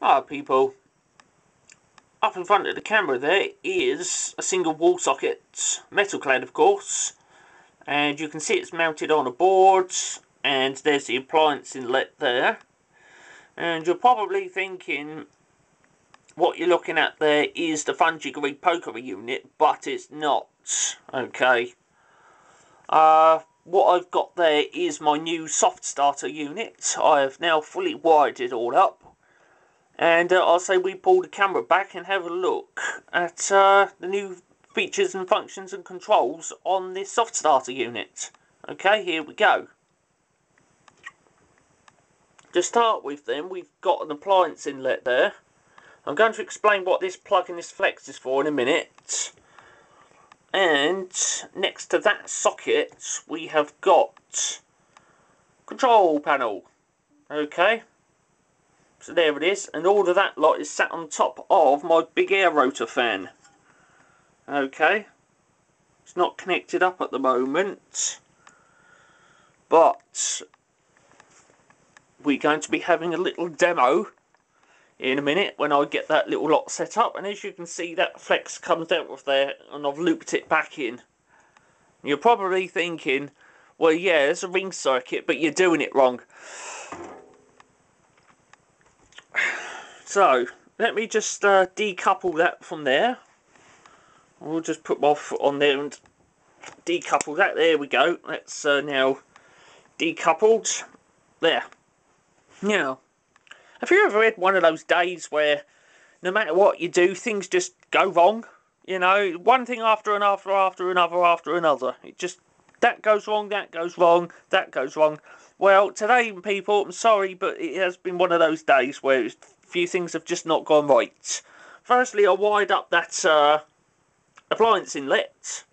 Ah, people. Up in front of the camera there is a single wall socket, metal clad of course, and you can see it's mounted on a board, and there's the appliance inlet there. And you're probably thinking what you're looking at there is the Funjiggery Pokery unit, but it's not, okay. Uh, what I've got there is my new soft starter unit. I have now fully wired it all up. And uh, I'll say we pull the camera back and have a look at uh, the new features and functions and controls on this soft starter unit. Okay, here we go. To start with then, we've got an appliance inlet there. I'm going to explain what this plug and this flex is for in a minute. And next to that socket, we have got control panel. Okay. So there it is. And all of that lot is sat on top of my big air rotor fan. Okay. It's not connected up at the moment. But we're going to be having a little demo in a minute when I get that little lot set up and as you can see that flex comes out of there and I've looped it back in. You're probably thinking well yeah it's a ring circuit but you're doing it wrong. So let me just uh, decouple that from there. We'll just put my foot on there and decouple that. There we go. That's uh, now decoupled. There. Now, have you ever had one of those days where no matter what you do, things just go wrong? You know, one thing after and after, after another, after another. It just, that goes wrong, that goes wrong, that goes wrong. Well, today, people, I'm sorry, but it has been one of those days where a few things have just not gone right. Firstly, I wired up that uh, appliance inlet.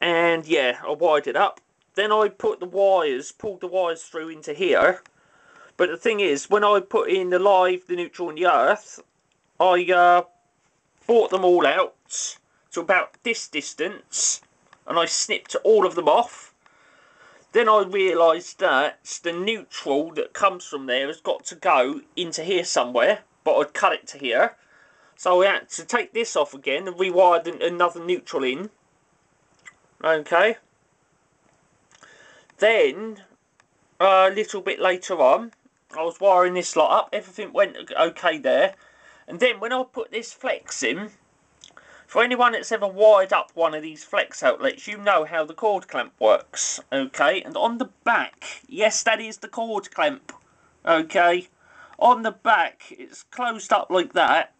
And yeah, I wired it up. Then I put the wires, pulled the wires through into here. But the thing is, when I put in the live, the neutral and the earth, I uh, brought them all out to about this distance and I snipped all of them off. Then I realised that the neutral that comes from there has got to go into here somewhere, but I'd cut it to here. So I had to take this off again and rewire another neutral in. Okay. Then, a little bit later on, I was wiring this lot up, everything went okay there. And then when I put this flex in, for anyone that's ever wired up one of these flex outlets, you know how the cord clamp works, okay? And on the back, yes, that is the cord clamp, okay? On the back, it's closed up like that.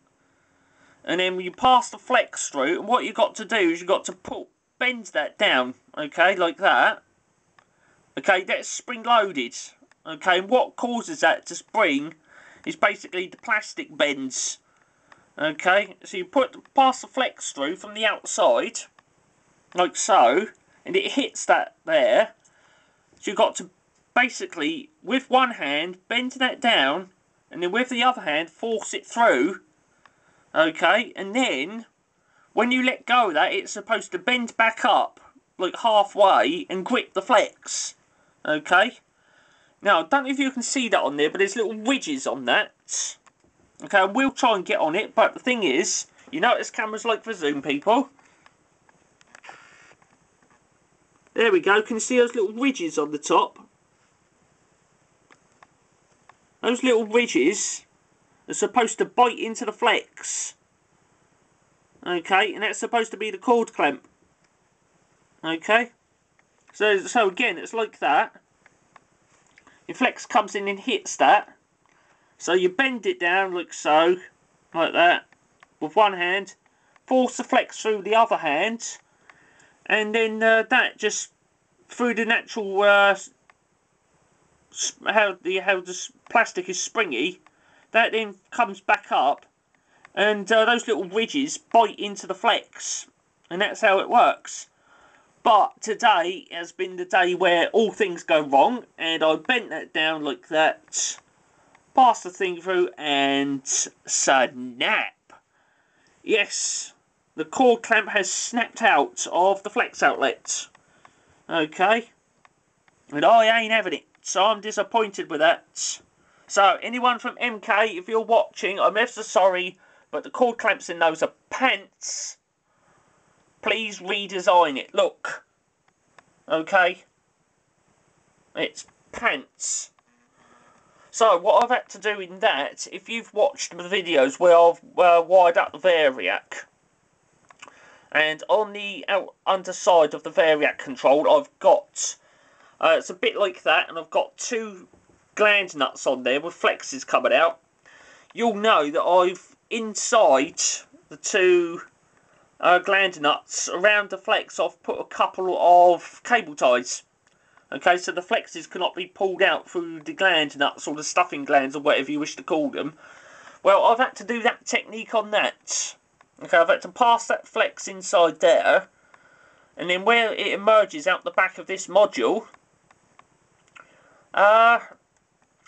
And then you pass the flex through, and what you got to do is you got to pull, bend that down, okay, like that. Okay, that's spring loaded, Okay, and what causes that to spring is basically the plastic bends. Okay, so you put pass the flex through from the outside, like so, and it hits that there. So you've got to basically, with one hand, bend that down, and then with the other hand, force it through. Okay, and then, when you let go of that, it's supposed to bend back up, like halfway, and grip the flex. Okay? Now, I don't know if you can see that on there, but there's little ridges on that. Okay, we'll try and get on it, but the thing is, you know what this camera's like for zoom, people? There we go, can you see those little ridges on the top? Those little ridges are supposed to bite into the flex. Okay, and that's supposed to be the cord clamp. Okay? So, so again, it's like that. Your flex comes in and hits that. So you bend it down like so, like that, with one hand, force the flex through the other hand, and then uh, that just, through the natural, uh, how the how the plastic is springy, that then comes back up, and uh, those little ridges bite into the flex, and that's how it works. But today has been the day where all things go wrong, and I bent that down like that, passed the thing through, and snap. Yes, the cord clamp has snapped out of the flex outlet. Okay, and I ain't having it, so I'm disappointed with that. So, anyone from MK, if you're watching, I'm ever so sorry, but the cord clamps in those are pants. Please redesign it. Look. Okay? It's pants. So, what I've had to do in that, if you've watched the videos where I've uh, wired up the Variac, and on the out underside of the Variac control, I've got, uh, it's a bit like that, and I've got two gland nuts on there with flexes coming out. You'll know that I've, inside the two uh, gland nuts, around the flex, I've put a couple of cable ties. Okay, so the flexes cannot be pulled out through the gland nuts or the stuffing glands or whatever you wish to call them. Well, I've had to do that technique on that. Okay, I've had to pass that flex inside there. And then where it emerges out the back of this module, uh,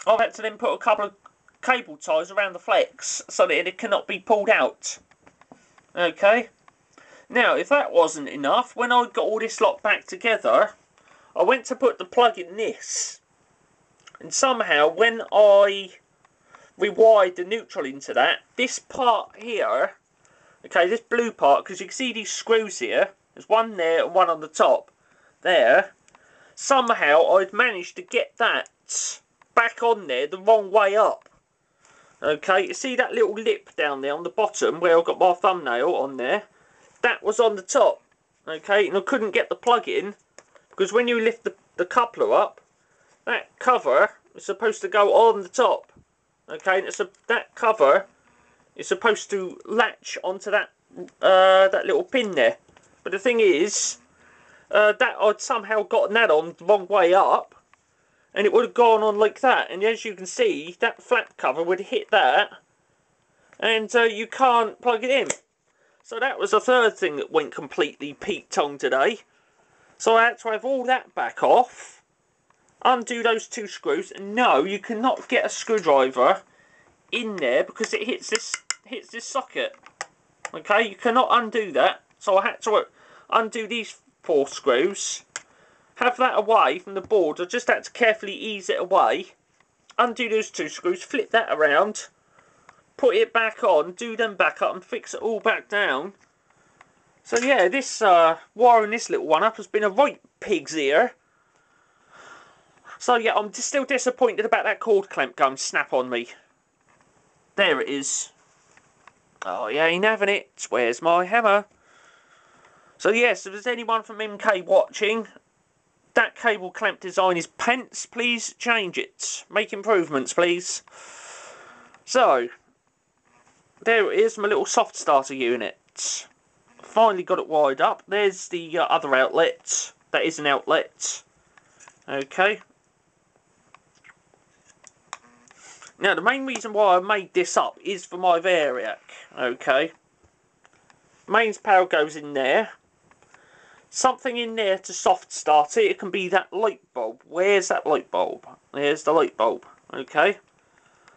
I've had to then put a couple of cable ties around the flex so that it cannot be pulled out. Okay. Now, if that wasn't enough, when I got all this lot back together, I went to put the plug in this. And somehow, when I rewired the neutral into that, this part here, okay, this blue part, because you can see these screws here, there's one there and one on the top, there, somehow I'd managed to get that back on there the wrong way up. Okay, you see that little lip down there on the bottom where I've got my thumbnail on there? That was on the top. Okay, and I couldn't get the plug in because when you lift the, the coupler up, that cover is supposed to go on the top. Okay, it's a, that cover is supposed to latch onto that uh, that little pin there. But the thing is, uh, that I'd somehow gotten that on the wrong way up and it would have gone on like that and as you can see that flap cover would hit that and uh, you can't plug it in so that was the third thing that went completely Pete Tong today so I had to have all that back off undo those two screws no you cannot get a screwdriver in there because it hits this hits this socket okay you cannot undo that so I had to uh, undo these four screws have that away from the board. I just had to carefully ease it away. Undo those two screws, flip that around, put it back on, do them back up and fix it all back down. So yeah, this uh, wiring this little one up has been a right pig's ear. So yeah, I'm still disappointed about that cord clamp going snap on me. There it is. Oh, you ain't having it. Where's my hammer? So yes, if there's anyone from MK watching, that cable clamp design is pants, please change it. Make improvements, please. So, there it is, my little soft starter unit. Finally got it wired up. There's the uh, other outlet. That is an outlet. Okay. Now, the main reason why I made this up is for my Variac. Okay. Mains power goes in there something in there to soft start it. It can be that light bulb. Where's that light bulb? There's the light bulb. Okay.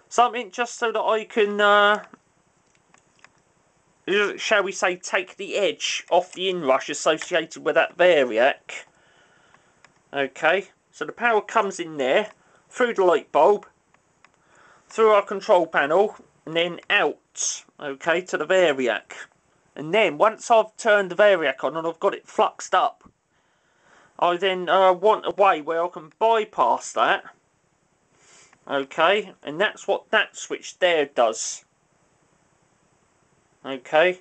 Something just so that I can, uh, shall we say, take the edge off the inrush associated with that Variac. Okay. So the power comes in there, through the light bulb, through our control panel, and then out, okay, to the Variac. And then, once I've turned the Variac on and I've got it fluxed up, I then uh, want a way where I can bypass that. Okay, and that's what that switch there does. Okay,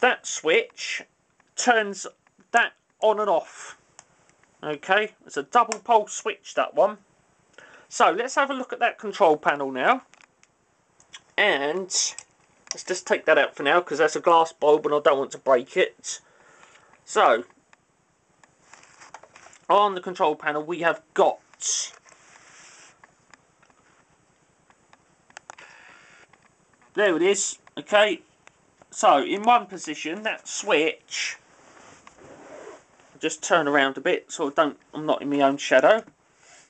that switch turns that on and off. Okay, it's a double pole switch, that one. So, let's have a look at that control panel now. And Let's just take that out for now because that's a glass bulb and I don't want to break it. So, on the control panel we have got there it is okay so in one position that switch just turn around a bit so I don't I'm not in my own shadow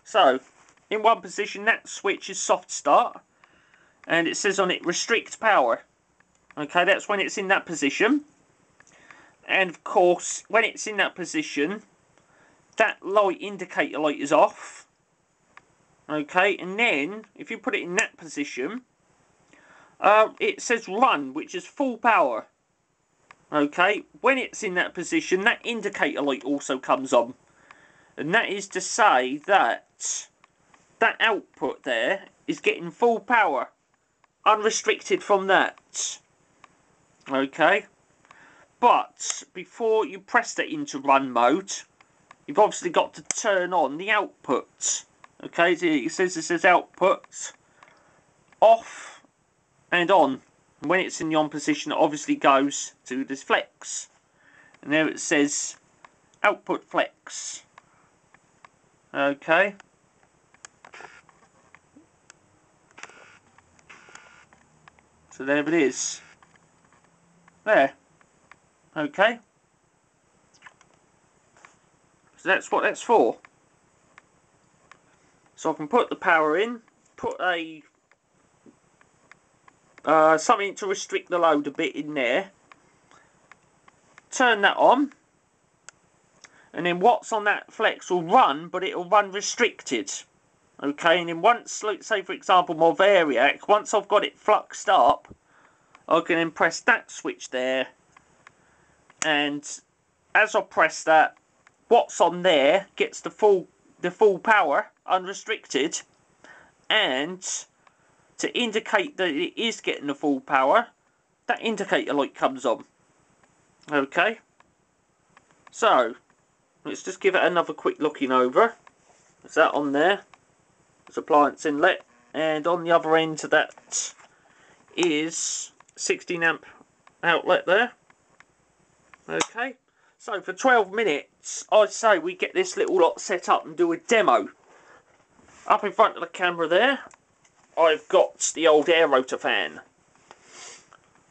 so in one position that switch is soft start and it says on it restrict power Okay, that's when it's in that position. And of course, when it's in that position, that light indicator light is off. Okay, and then if you put it in that position, uh, it says run, which is full power. Okay, when it's in that position, that indicator light also comes on. And that is to say that that output there is getting full power, unrestricted from that. Okay, but before you press that into run mode, you've obviously got to turn on the output. Okay, so it says it says output off and on. when it's in the on position, it obviously goes to this flex. And there it says output flex. Okay. So there it is. There. Okay. So that's what that's for. So I can put the power in, put a uh, something to restrict the load a bit in there. Turn that on. And then what's on that flex will run, but it'll run restricted. Okay, and then once, let's say for example, my Variac, once I've got it fluxed up, I can then press that switch there. And as I press that, what's on there gets the full the full power unrestricted and to indicate that it is getting the full power that indicator light comes on. Okay. So let's just give it another quick looking over. Is that on there? There's appliance inlet and on the other end of that is 16 amp outlet there. Okay. So for 12 minutes I'd say we get this little lot set up and do a demo. Up in front of the camera there, I've got the old air rotor fan.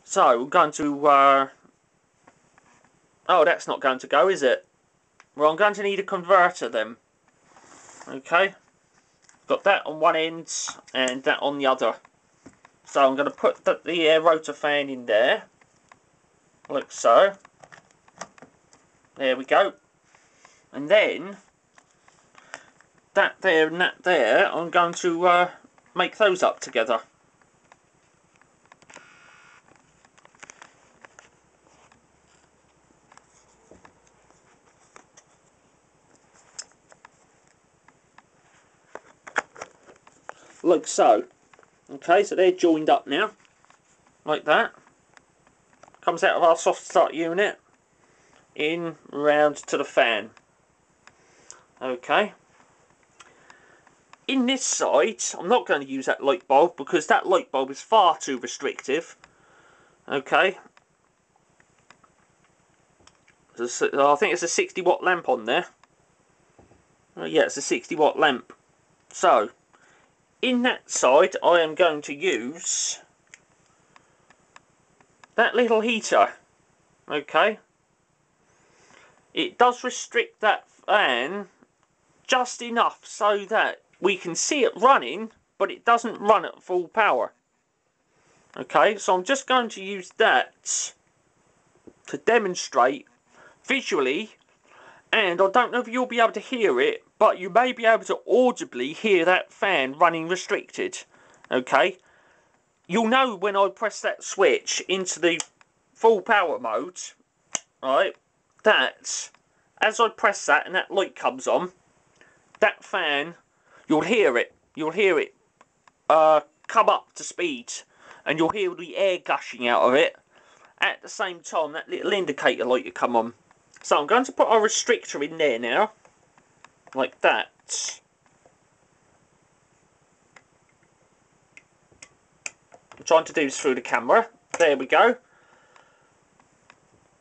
So, we're going to... Uh... Oh, that's not going to go, is it? Well, I'm going to need a converter then. Okay. Got that on one end and that on the other. So I'm going to put the, the air rotor fan in there. Like so. There we go. And then that there and that there, I'm going to uh, make those up together. Like so. Okay, so they're joined up now. Like that. Comes out of our soft start unit. In, round to the fan. Okay in this side, I'm not going to use that light bulb because that light bulb is far too restrictive. Okay. Oh, I think it's a 60 watt lamp on there. Oh, yeah, it's a 60 watt lamp. So, in that side, I am going to use that little heater. Okay. It does restrict that fan just enough so that we can see it running, but it doesn't run at full power. Okay, so I'm just going to use that to demonstrate visually, and I don't know if you'll be able to hear it, but you may be able to audibly hear that fan running restricted. Okay, you'll know when I press that switch into the full power mode, right, that as I press that and that light comes on, that fan you'll hear it. You'll hear it uh, come up to speed, and you'll hear the air gushing out of it. At the same time, that little indicator light will come on. So I'm going to put a restrictor in there now, like that. I'm trying to do this through the camera. There we go.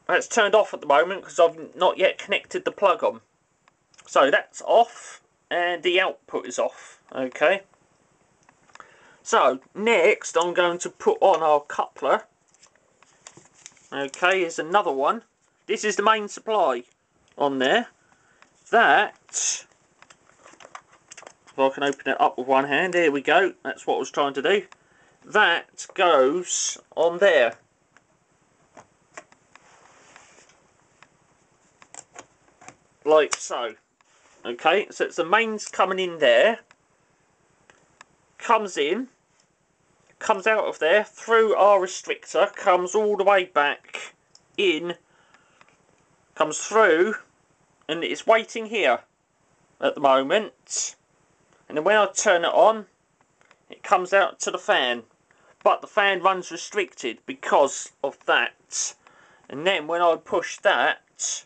That's turned off at the moment because I've not yet connected the plug on. So that's off and the output is off okay? So next I'm going to put on our coupler. Okay here's another one. This is the main supply on there. That if I can open it up with one hand here we go. That's what I was trying to do. That goes on there. Like so Okay, so it's the mains coming in there. comes in, comes out of there, through our restrictor, comes all the way back in, comes through, and it's waiting here at the moment. And then when I turn it on, it comes out to the fan. But the fan runs restricted because of that. And then when I push that,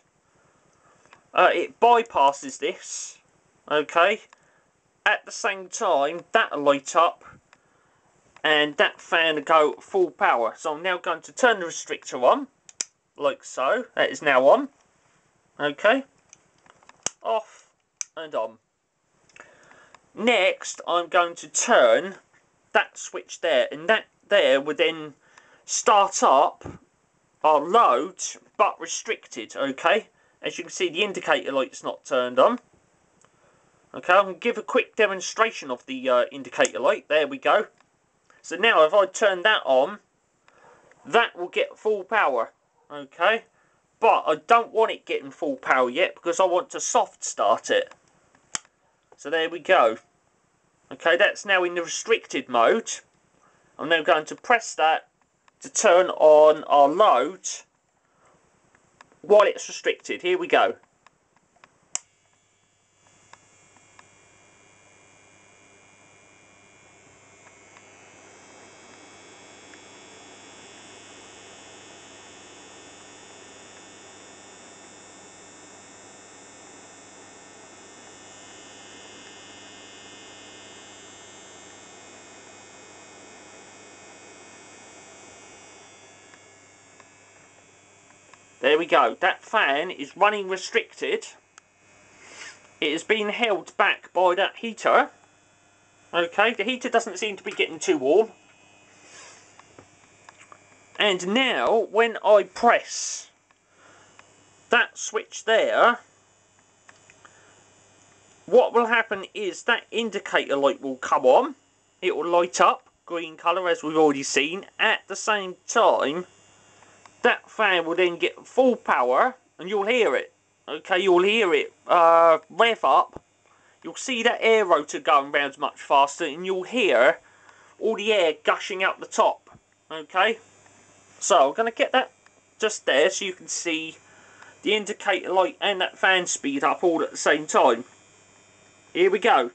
uh, it bypasses this. Okay. At the same time, that'll light up. And that fan will go full power. So I'm now going to turn the restrictor on. Like so. That is now on. Okay. Off and on. Next, I'm going to turn that switch there. And that there would then start up our load, but restricted, okay? As you can see, the indicator light's not turned on. Okay, I'm going to give a quick demonstration of the uh, indicator light. There we go. So now, if I turn that on, that will get full power, okay? But I don't want it getting full power yet because I want to soft start it. So there we go. Okay, that's now in the restricted mode. I'm now going to press that to turn on our load while it's restricted. Here we go. There we go. That fan is running restricted. It has been held back by that heater. Okay, the heater doesn't seem to be getting too warm. And now, when I press that switch there, what will happen is that indicator light will come on. It will light up green colour as we've already seen. At the same time, that fan will then get full power and you'll hear it. Okay, you'll hear it uh, rev up. You'll see that air rotor going round much faster and you'll hear all the air gushing out the top. Okay, so I'm going to get that just there so you can see the indicator light and that fan speed up all at the same time. Here we go.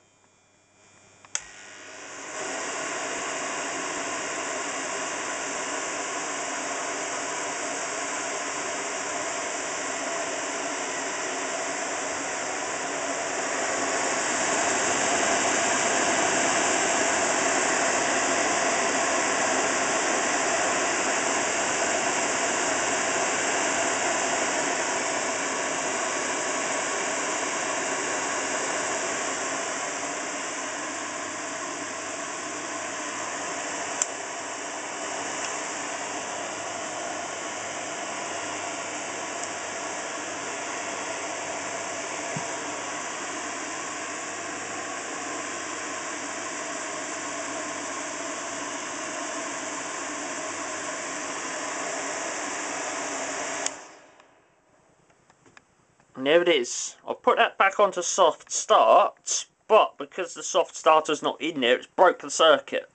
And there it is. I've put that back onto soft start, but because the soft starter's not in there, it's broke the circuit.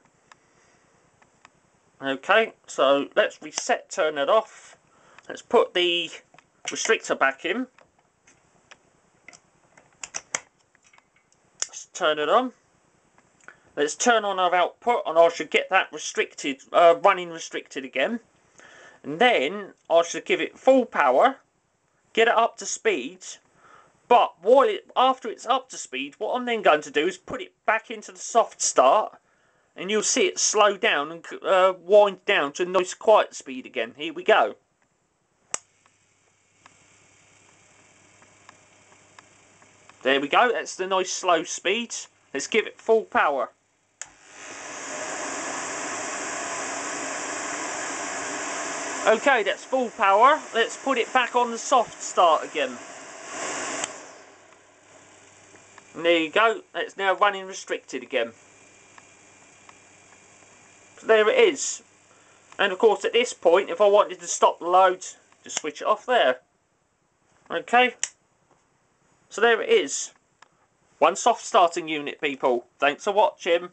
Okay, so let's reset, turn it off. Let's put the restrictor back in. Let's turn it on. Let's turn on our output and I should get that restricted, uh, running restricted again. And then I should give it full power get it up to speed. But while it, after it's up to speed, what I'm then going to do is put it back into the soft start, and you'll see it slow down and uh, wind down to a nice quiet speed again. Here we go. There we go, that's the nice slow speed. Let's give it full power. Okay, that's full power. Let's put it back on the soft start again. And there you go. It's now running restricted again. So there it is. And of course at this point, if I wanted to stop the load, just switch it off there. Okay. So there it is. One soft starting unit, people. Thanks for watching.